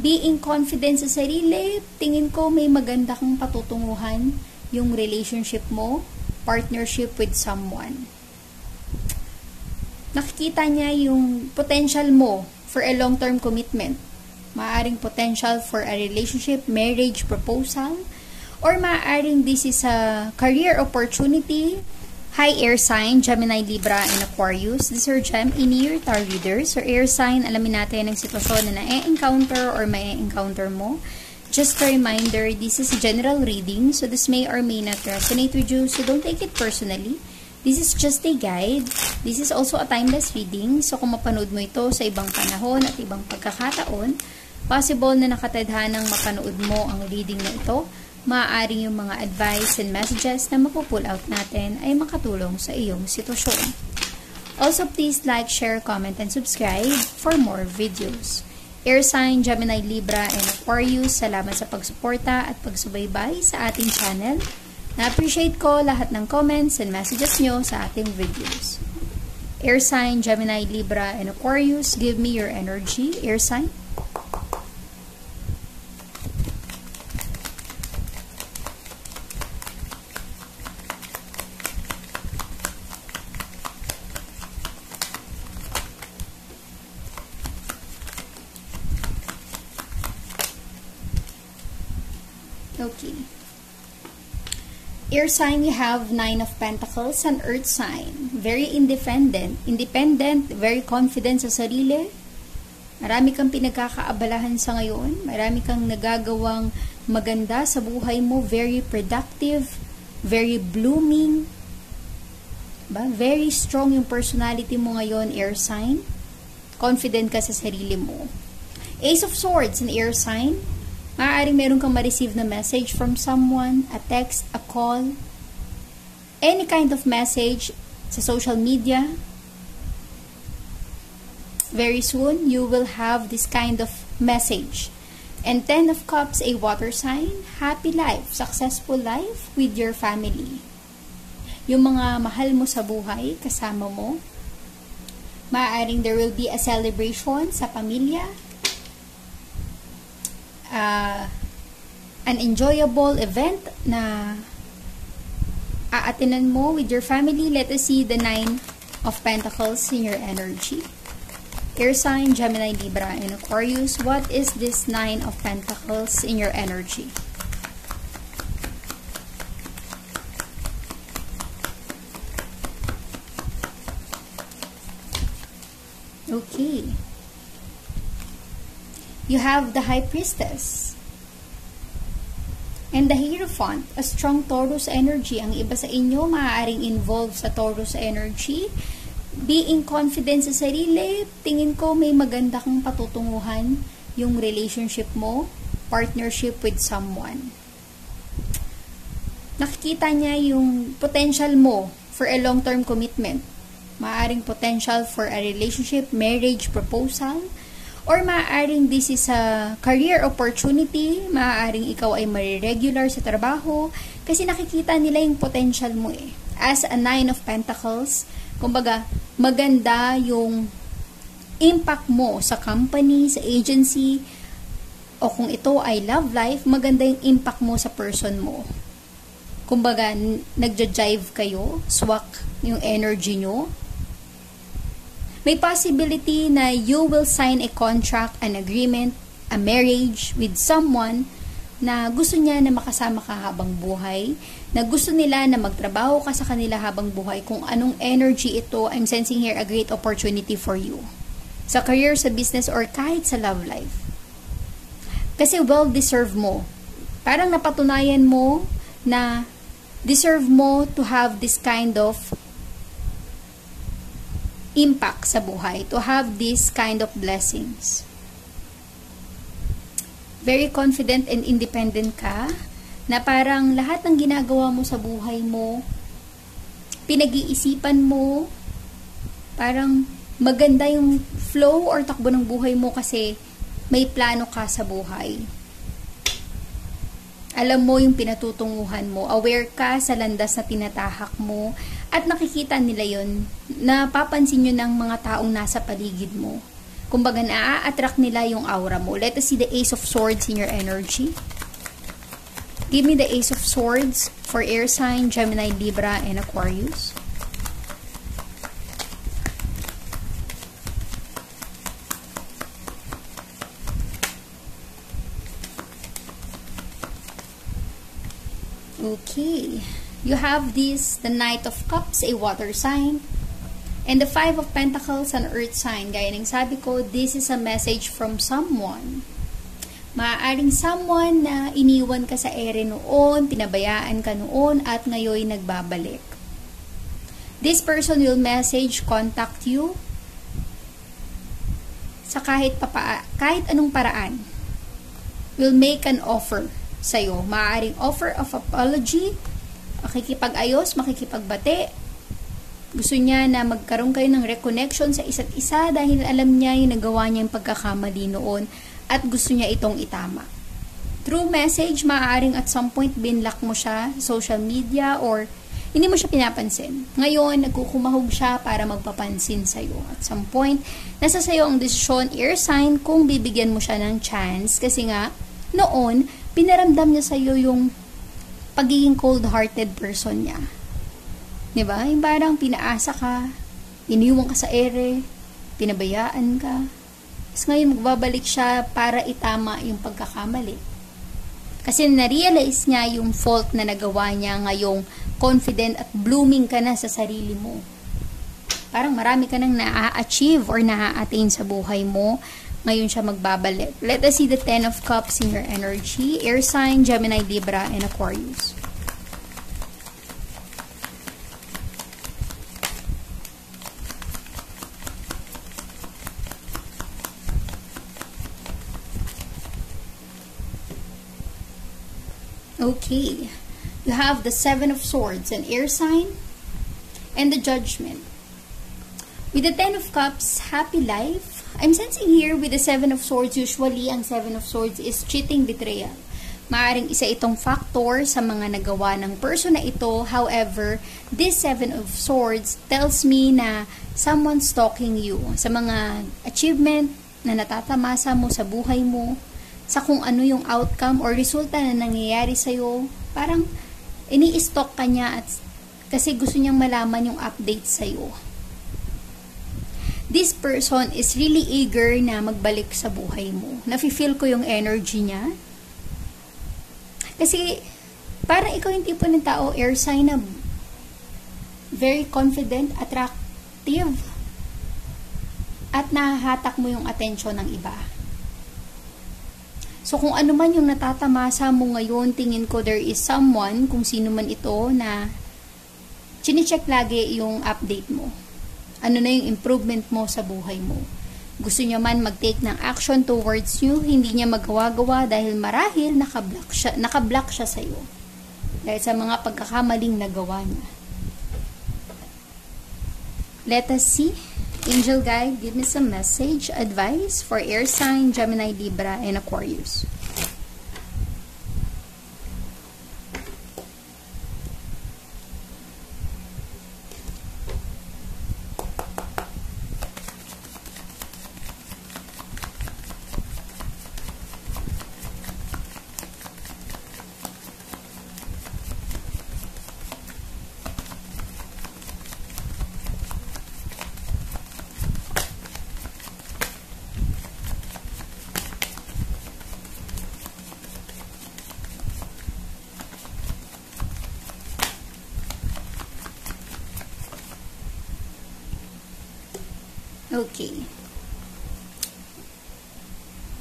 being confident sa sarili, tingin ko may maganda kang patutunguhan yung relationship mo, partnership with someone. Nakikita niya yung potential mo for a long-term commitment. Maaring potential for a relationship, marriage proposal, or maaring this is a career opportunity. Hi, air sign, Gemini, Libra, and Aquarius. This are Gem in year tar readers. So, air sign, alamin natin ang sitwasyon na na-encounter or may encounter mo. Just a reminder, this is a general reading, so this may or may not resonate with you, so don't take it personally. This is just a guide. This is also a timeless reading, so kung mapanood mo ito sa ibang panahon at ibang pagkakataon, possible na nakatadhanang mapanood mo ang reading na ito, maaaring yung mga advice and messages na mapupull out natin ay makatulong sa iyong sitwasyon. Also, please like, share, comment, and subscribe for more videos. Air sign, Gemini, Libra, and Aquarius, salamat sa pagsuporta at pagsubaybay sa ating channel. Na-appreciate ko lahat ng comments and messages nyo sa ating videos. Air sign, Gemini, Libra, and Aquarius, give me your energy. Air sign. Okay. Air sign, you have Nine of Pentacles, an Earth sign. Very independent. Independent, very confident sa sarili. Marami kang pinagkakaabalahan sa ngayon. Marami kang nagagawang maganda sa buhay mo. Very productive. Very blooming. Ba? Very strong yung personality mo ngayon, air sign. Confident ka sa sarili mo. Ace of Swords, an air sign Maaaring meron kang ma-receive na message from someone, a text, a call, any kind of message sa social media. Very soon, you will have this kind of message. And Ten of Cups, a water sign, happy life, successful life with your family. Yung mga mahal mo sa buhay, kasama mo, maaaring there will be a celebration sa pamilya, uh, an enjoyable event na aatinan mo with your family. Let us see the Nine of Pentacles in your energy. Air sign, Gemini, Libra, and Aquarius. What is this Nine of Pentacles in your energy? Okay you have the High Priestess. And the Hierophant, a strong Taurus energy. Ang iba sa inyo maaaring involved sa Taurus energy. Being confident sa sarili, tingin ko may maganda kang patutunguhan yung relationship mo, partnership with someone. Nakikita niya yung potential mo for a long-term commitment. Maaring potential for a relationship, marriage proposal, Or maaaring this is a career opportunity, maaaring ikaw ay mariregular sa trabaho, kasi nakikita nila yung potential mo eh. As a Nine of Pentacles, kumbaga, maganda yung impact mo sa company, sa agency, o kung ito ay love life, maganda yung impact mo sa person mo. Kumbaga, nagja-jive kayo, swak yung energy nyo, may possibility na you will sign a contract, an agreement, a marriage with someone na gusto niya na makasama ka habang buhay, na gusto nila na magtrabaho ka sa kanila habang buhay, kung anong energy ito, I'm sensing here a great opportunity for you. Sa career, sa business, or kahit sa love life. Kasi well-deserve mo. Parang napatunayan mo na deserve mo to have this kind of impact sa buhay to have this kind of blessings. Very confident and independent ka na parang lahat ng ginagawa mo sa buhay mo, pinag-iisipan mo, parang maganda yung flow or takbo ng buhay mo kasi may plano ka sa buhay. Alam mo yung pinatutunguhan mo, aware ka sa landas na tinatahak mo, at nakikita nila yon napapansin nyo ng mga taong nasa paligid mo. Kumbaga, na-attract nila yung aura mo. Let us see the Ace of Swords in your energy. Give me the Ace of Swords for air sign, Gemini, Libra, and Aquarius. Okay. You have this, the Knight of Cups, a water sign. And the Five of Pentacles, an earth sign. Gaya ng sabi ko, this is a message from someone. Maaaring someone na iniwan ka sa ere noon, pinabayaan ka noon, at ngayon nagbabalik. This person will message, contact you sa kahit, papa, kahit anong paraan. Will make an offer sa'yo. Maaaring offer of apology, makikipag-ayos, makikipagbate. Gusto niya na magkaroon kayo ng reconnection sa isa't isa dahil alam niya yung nagawa niya yung pagkakamali noon at gusto niya itong itama. Through message, maaaring at some point binlock mo siya sa social media or hindi mo siya pinapansin. Ngayon, nagkukumahog siya para magpapansin sa'yo. At some point, nasa sa'yo ang desisyon, air sign, kung bibigyan mo siya ng chance. Kasi nga, noon, pinaramdam niya sa'yo yung pagiging cold-hearted person niya. Di ba? Yung parang pinaasa ka, iniwan ka sa ere, pinabayaan ka. Tapos ngayon magbabalik siya para itama yung pagkakamali. Kasi na-realize niya yung fault na nagawa niya ngayong confident at blooming ka na sa sarili mo. Parang marami ka nang na-achieve or na-attain sa buhay mo ngayon siya magbabalik. Let us see the Ten of Cups in your energy. Air sign, Gemini, Libra, and Aquarius. Okay. You have the Seven of Swords, an air sign, and the Judgment. With the Ten of Cups, happy life, I'm sensing here with the Seven of Swords, usually ang Seven of Swords is cheating betrayal. Maaring isa itong factor sa mga nagawa ng person na ito. However, this Seven of Swords tells me na someone stalking you sa mga achievement na natatamasa mo sa buhay mo, sa kung ano yung outcome or resulta na nangyayari sa'yo. Parang ini-stalk ka niya at kasi gusto niyang malaman yung update sa'yo this person is really eager na magbalik sa buhay mo. Nafe-feel ko yung energy niya. Kasi, parang ikaw yung tipo ng tao, air sign na very confident, attractive, at nahahatak mo yung attention ng iba. So, kung ano man yung natatamasa mo ngayon, tingin ko there is someone, kung sino man ito, na chinecheck lagi yung update mo ano na yung improvement mo sa buhay mo. Gusto niya man mag-take ng action towards you, hindi niya magawa-gawa dahil marahil nakablock siya, nakablock siya sa iyo. Dahil sa mga pagkakamaling nagawa niya. Let us see. Angel guide, give me some message, advice for air sign, Gemini, Libra, and Aquarius. Okay.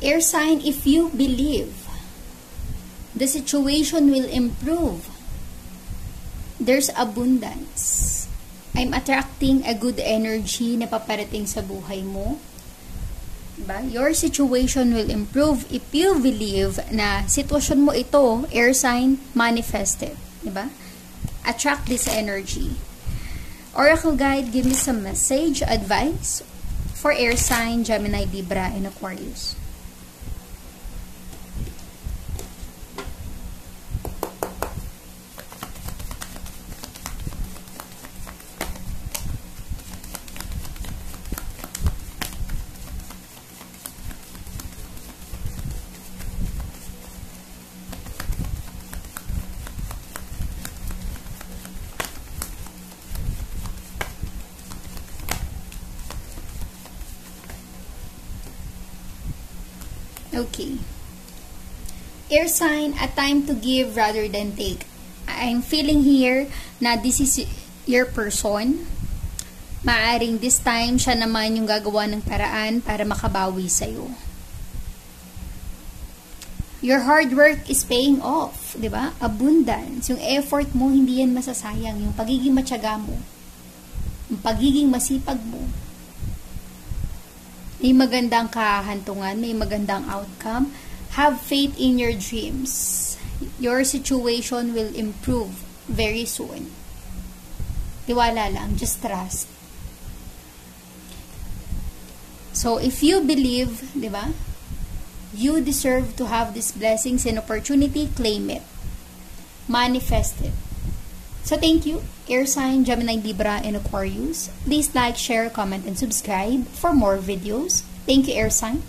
Air sign, if you believe the situation will improve, there's abundance. I'm attracting a good energy na paparating sa buhay mo. Diba? Your situation will improve if you believe na sitwasyon mo ito, air sign, manifested. Diba? Attract this energy. Oracle Guide, give me some message, advice, for air sign, Gemini, Libra, and Aquarius. Okay. Air sign, a time to give rather than take. I'm feeling here na this is your person. Maaring this time, siya naman yung gagawa ng paraan para makabawi sa'yo. Your hard work is paying off, di ba? Abundance. Yung effort mo, hindi yan masasayang. Yung pagiging matyaga mo. Yung pagiging masipag mo. May magandang kahantungan, may magandang outcome Have faith in your dreams. Your situation will improve very soon. Tiwala lang, just trust. So, if you believe, di ba, you deserve to have these blessings and opportunity, claim it. Manifest it. So, thank you, Air Sign, Gemini, Libra, and Aquarius. Please like, share, comment, and subscribe for more videos. Thank you, Air Sign.